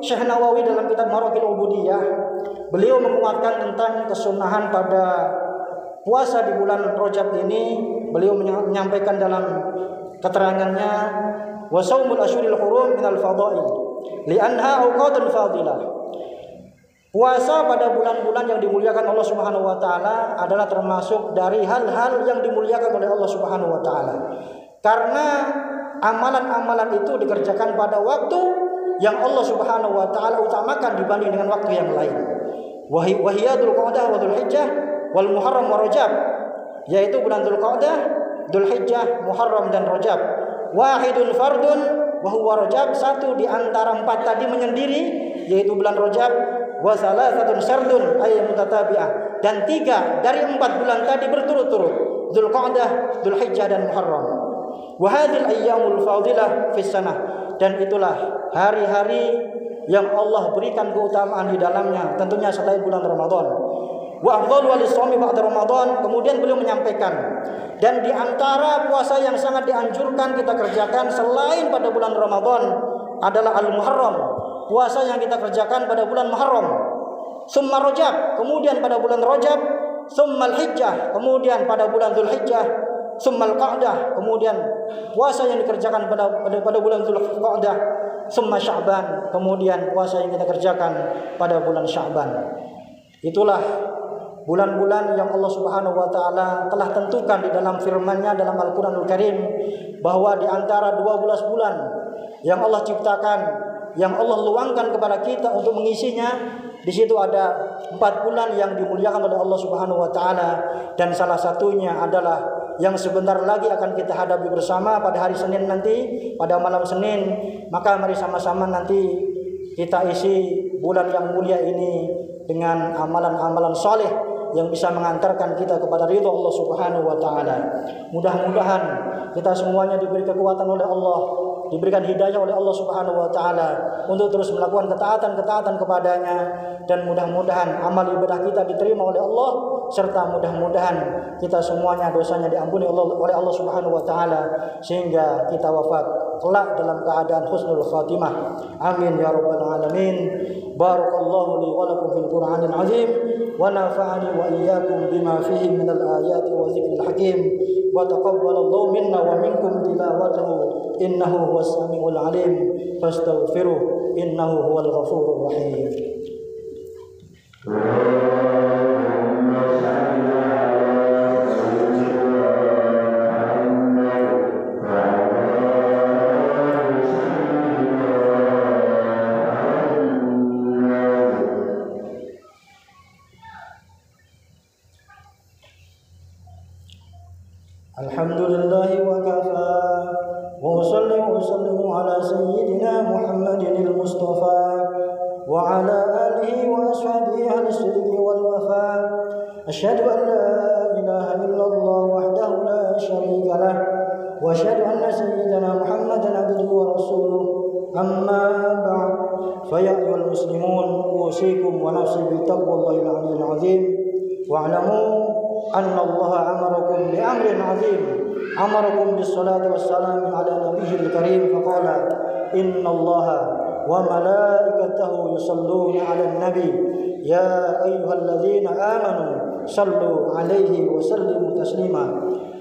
Syekh Nawawi dalam kitab Marokil Ubudiyah beliau menguatkan tentang kesunahan pada puasa di bulan Rajab ini beliau menyampaikan dalam keterangannya wa saumul asyuril hurum minal fadail li'anha awqatun fadilah Puasa pada bulan-bulan yang dimuliakan Allah Subhanahu wa taala adalah termasuk dari hal-hal yang dimuliakan oleh Allah Subhanahu wa taala. Karena amalan-amalan itu dikerjakan pada waktu yang Allah Subhanahu wa taala utamakan dibanding dengan waktu yang lain. Wahiyadul Qa'dah wa Dzulhijjah wal Muharram wa Rajab, yaitu bulan Dzulqa'dah, Dzulhijjah, Muharram dan Rajab. Wahidun fardun wa huwa Rajab, satu di antara empat tadi menyendiri yaitu bulan Rajab wa salasatun sardun ay mutatabi'ah dan tiga dari empat bulan tadi berturut-turut Dzulqa'dah, Dzulhijjah dan Muharram. Wa hadhil ayyamul fadilah fis sanah dan itulah hari-hari yang Allah berikan keutamaan di dalamnya tentunya selain bulan Ramadan. Wa afdhalu ba'da Ramadan kemudian beliau menyampaikan dan di antara puasa yang sangat dianjurkan kita kerjakan selain pada bulan Ramadan adalah Al-Muharram puasa yang kita kerjakan pada bulan Muharram. Summa Rajab, kemudian pada bulan Rajab, summa Hijjah, kemudian pada bulan Dzulhijjah, summa Qa'dah, kemudian puasa yang dikerjakan pada pada, pada bulan Dzulqa'dah, summa Sya'ban, kemudian puasa yang kita kerjakan pada bulan Sya'ban. Itulah bulan-bulan yang Allah Subhanahu wa taala telah tentukan di dalam firman-Nya dalam Al-Qur'anul Karim bahwa di antara 12 bulan yang Allah ciptakan yang Allah luangkan kepada kita untuk mengisinya di situ ada empat bulan yang dimuliakan oleh Allah Subhanahu wa taala dan salah satunya adalah yang sebentar lagi akan kita hadapi bersama pada hari Senin nanti pada malam Senin maka mari sama-sama nanti kita isi bulan yang mulia ini dengan amalan-amalan soleh yang bisa mengantarkan kita kepada ridho Allah Subhanahu wa taala. Mudah-mudahan kita semuanya diberi kekuatan oleh Allah diberikan hidayah oleh Allah Subhanahu wa taala untuk terus melakukan ketaatan-ketaatan kepadanya dan mudah-mudahan amal ibadah kita diterima oleh Allah serta mudah-mudahan kita semuanya dosanya diampuni oleh Allah Subhanahu wa taala sehingga kita wafat kelak dalam keadaan husnul khatimah. Amin ya rabbal alamin. Barakallahu li wa lakum fil Qur'anil azim wa nafa'ani wa iyyakum bima fihi min al ayati wa dzikril hakim wa taqabbalallahu minna wa minkum tilawatahu innahu huwas samiul alim fastaghfiruh innahu huwal ghafurur rahim. الحمد لله وكفى. وأصلي وأسلم على سيدنا محمد المصطفى وعلى آله وأصحابه أهل الصدق والوفاء أشهد أن لا إله إلا الله وحده لا شريك له. وأشهد أن سيدنا محمدا عبده ورسوله. أما بعد فيا أيها المسلمون أوصيكم ونفسي بتقوى الله العلي العظيم. واعلموا أن الله أمركم بأمر عظيم. أمركم بالصلاة والسلام على نبيه الكريم فقال إن الله وملائكته يصلون على النبي. يا أيها الذين آمنوا صلوا عليه وسلموا تسليما.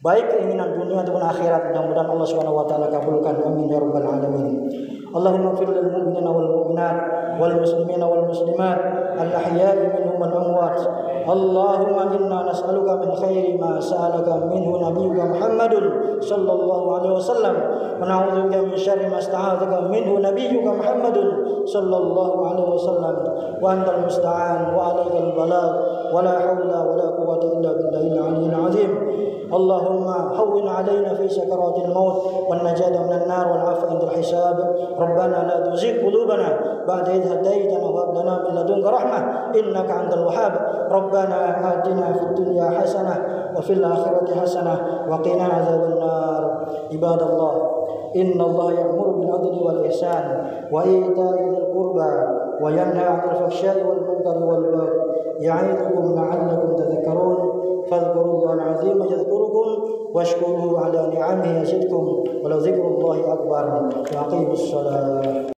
baik keinginan dunia ataupun akhirat mudah-mudahan Allah Subhanahu wa taala kabulkan. Amin ya rabbal alamin اللهم اغفر للمؤمنين والمؤمنات والمسلمين والمسلمات الأحياء منهم والأموات. اللهم إنا نسألك من خير ما سألك منه نبيك محمد صلى الله عليه وسلم. ونعوذ بك من شر ما استعاذك منه نبيك محمد صلى الله عليه وسلم. وأنت المستعان وعليك البلاغ. ولا حول ولا قوة إلا بالله العلي العظيم. اللهم هون علينا في سكرات الموت والنجاة من النار والعفو عند الحساب. ربنا لا تزغ قلوبنا بعد إذ هديتنا وهب لنا من لدنك رحمة إنك أنت الوهاب ربنا آتنا في الدنيا حسنة وفي الآخرة حسنة وقنا عذاب النار عباد الله إن الله يأمر بالعدل والإحسان وإيتاء ذي القربى وينهى عن الفحشاء والمنكر والبغي يعظكم لعلكم تذكرون. فاذكروا الله العظيم يذكركم واشكروه على نعمه يزدكم ولذكر الله أكبر. وأقيموا الصلاة.